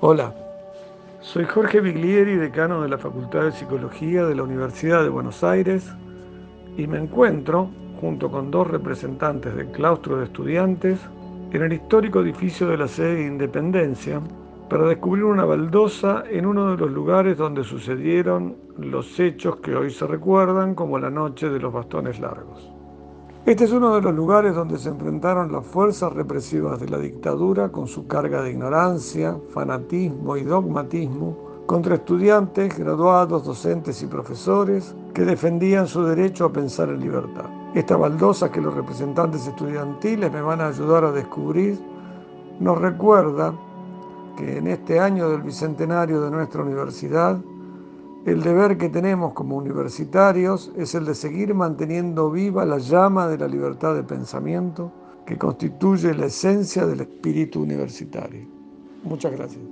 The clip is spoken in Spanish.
Hola, soy Jorge Biglieri, decano de la Facultad de Psicología de la Universidad de Buenos Aires y me encuentro, junto con dos representantes del claustro de estudiantes, en el histórico edificio de la sede de Independencia para descubrir una baldosa en uno de los lugares donde sucedieron los hechos que hoy se recuerdan como la noche de los bastones largos. Este es uno de los lugares donde se enfrentaron las fuerzas represivas de la dictadura con su carga de ignorancia, fanatismo y dogmatismo contra estudiantes, graduados, docentes y profesores que defendían su derecho a pensar en libertad. Esta baldosa que los representantes estudiantiles me van a ayudar a descubrir nos recuerda que en este año del bicentenario de nuestra universidad el deber que tenemos como universitarios es el de seguir manteniendo viva la llama de la libertad de pensamiento que constituye la esencia del espíritu universitario. Muchas gracias.